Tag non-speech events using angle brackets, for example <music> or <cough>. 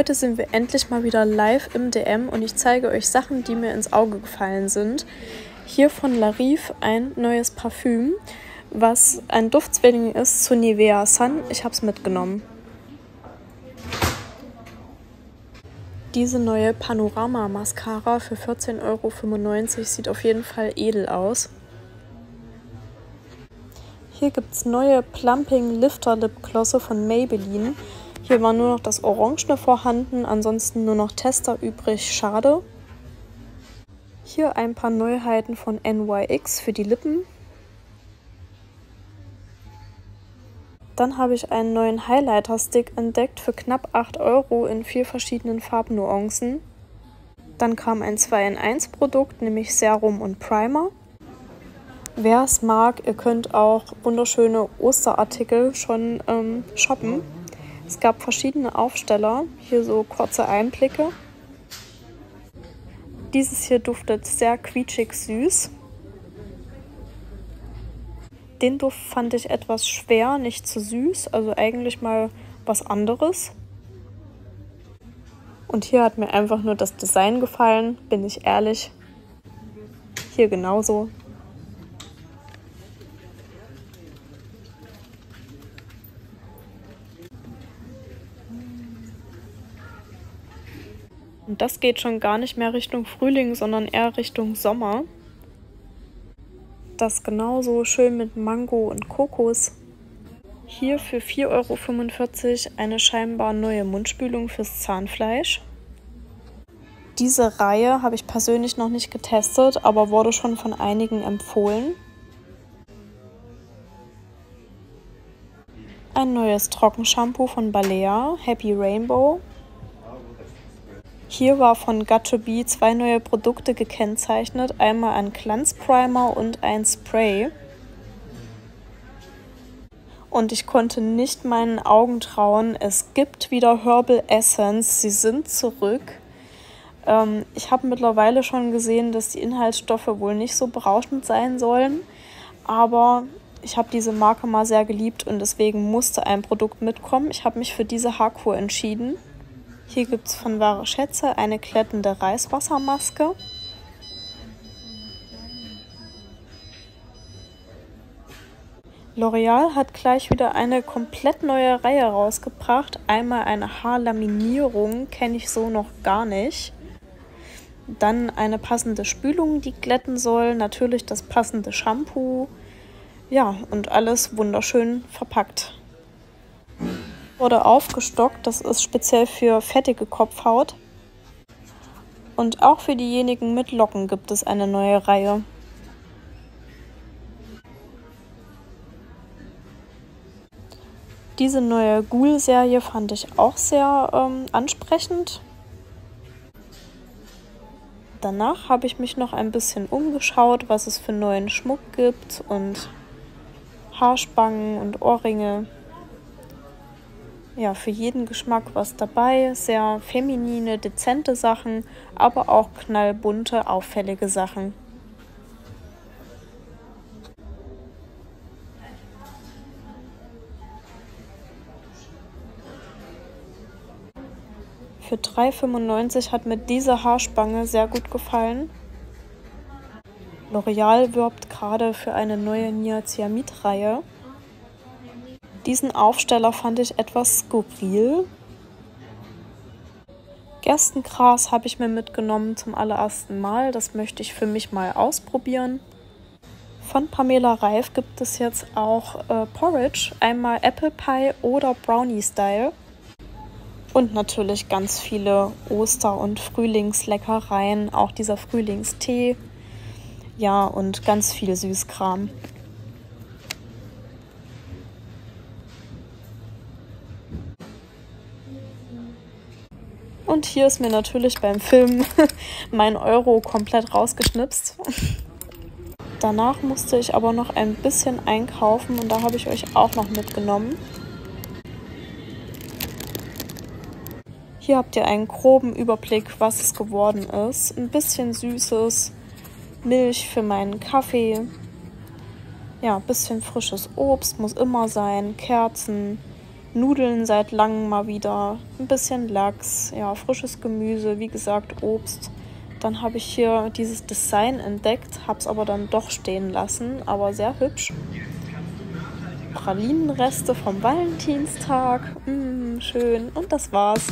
Heute sind wir endlich mal wieder live im DM und ich zeige euch Sachen, die mir ins Auge gefallen sind. Hier von Larif ein neues Parfüm, was ein Duftzwilling ist zu Nivea Sun. Ich habe es mitgenommen. Diese neue Panorama Mascara für 14,95 Euro sieht auf jeden Fall edel aus. Hier gibt es neue Plumping Lifter Lipglosse von Maybelline. Hier war nur noch das Orangene vorhanden, ansonsten nur noch Tester übrig. Schade. Hier ein paar Neuheiten von NYX für die Lippen. Dann habe ich einen neuen Highlighter-Stick entdeckt für knapp 8 Euro in vier verschiedenen Farbnuancen. Dann kam ein 2 in 1 Produkt, nämlich Serum und Primer. Wer es mag, ihr könnt auch wunderschöne Osterartikel schon ähm, shoppen. Es gab verschiedene Aufsteller, hier so kurze Einblicke. Dieses hier duftet sehr quietschig süß. Den Duft fand ich etwas schwer, nicht zu süß, also eigentlich mal was anderes. Und hier hat mir einfach nur das Design gefallen, bin ich ehrlich. Hier genauso. Und das geht schon gar nicht mehr Richtung Frühling, sondern eher Richtung Sommer. Das genauso schön mit Mango und Kokos. Hier für 4,45 Euro eine scheinbar neue Mundspülung fürs Zahnfleisch. Diese Reihe habe ich persönlich noch nicht getestet, aber wurde schon von einigen empfohlen. Ein neues Trockenshampoo von Balea, Happy Rainbow. Hier war von Got2Be zwei neue Produkte gekennzeichnet, einmal ein Glanzprimer und ein Spray. Und ich konnte nicht meinen Augen trauen, es gibt wieder Herbal Essence, sie sind zurück. Ähm, ich habe mittlerweile schon gesehen, dass die Inhaltsstoffe wohl nicht so berauschend sein sollen, aber ich habe diese Marke mal sehr geliebt und deswegen musste ein Produkt mitkommen. Ich habe mich für diese Haarkur entschieden. Hier gibt es von Wahre Schätze eine klettende Reiswassermaske. L'Oreal hat gleich wieder eine komplett neue Reihe rausgebracht. Einmal eine Haarlaminierung, kenne ich so noch gar nicht. Dann eine passende Spülung, die glätten soll. Natürlich das passende Shampoo. Ja, und alles wunderschön verpackt wurde aufgestockt. Das ist speziell für fettige Kopfhaut. Und auch für diejenigen mit Locken gibt es eine neue Reihe. Diese neue Ghoul-Serie fand ich auch sehr ähm, ansprechend. Danach habe ich mich noch ein bisschen umgeschaut, was es für neuen Schmuck gibt und Haarspangen und Ohrringe ja, für jeden Geschmack was dabei. Sehr feminine, dezente Sachen, aber auch knallbunte, auffällige Sachen. Für 3,95 hat mir diese Haarspange sehr gut gefallen. L'Oreal wirbt gerade für eine neue Niacinamid-Reihe. Diesen Aufsteller fand ich etwas skurril. Gerstengras habe ich mir mitgenommen zum allerersten Mal. Das möchte ich für mich mal ausprobieren. Von Pamela Reif gibt es jetzt auch äh, Porridge, einmal Apple Pie oder Brownie Style. Und natürlich ganz viele Oster- und Frühlingsleckereien, auch dieser Frühlingstee. Ja, und ganz viel Süßkram. Und hier ist mir natürlich beim Film <laughs> mein Euro komplett rausgeschnipst. Danach musste ich aber noch ein bisschen einkaufen und da habe ich euch auch noch mitgenommen. Hier habt ihr einen groben Überblick, was es geworden ist. Ein bisschen Süßes, Milch für meinen Kaffee, ja, ein bisschen frisches Obst muss immer sein, Kerzen, Nudeln seit langem mal wieder, ein bisschen Lachs, ja, frisches Gemüse, wie gesagt, Obst. Dann habe ich hier dieses Design entdeckt, habe es aber dann doch stehen lassen, aber sehr hübsch. Pralinenreste vom Valentinstag, mm, schön. Und das war's.